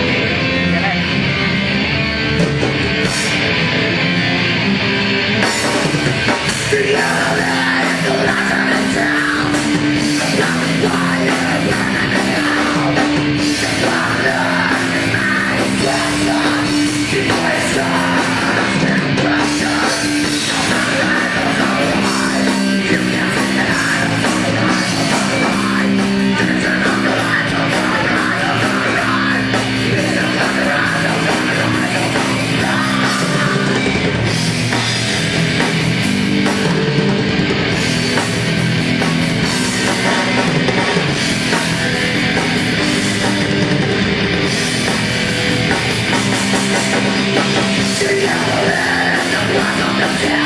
Yeah. of them.